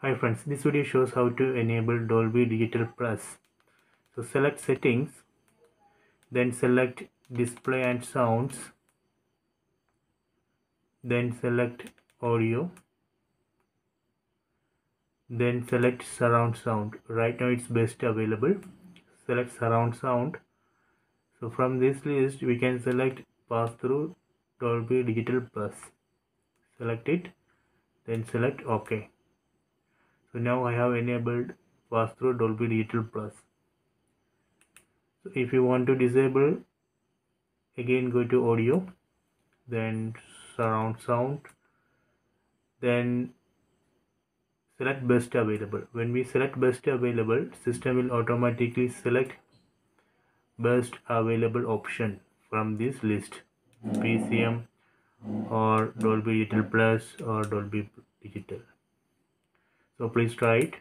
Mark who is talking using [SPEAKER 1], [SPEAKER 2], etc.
[SPEAKER 1] Hi friends, this video shows how to enable Dolby Digital Plus. So select settings, then select display and sounds, then select audio, then select surround sound. Right now it's best available. Select surround sound. So from this list we can select pass through Dolby Digital Plus. Select it, then select OK so now I have enabled pass-through Dolby Digital Plus. So if you want to disable again go to audio then surround sound then select best available. When we select best available system will automatically select best available option from this list. PCM or Dolby Digital Plus or Dolby Digital so please try it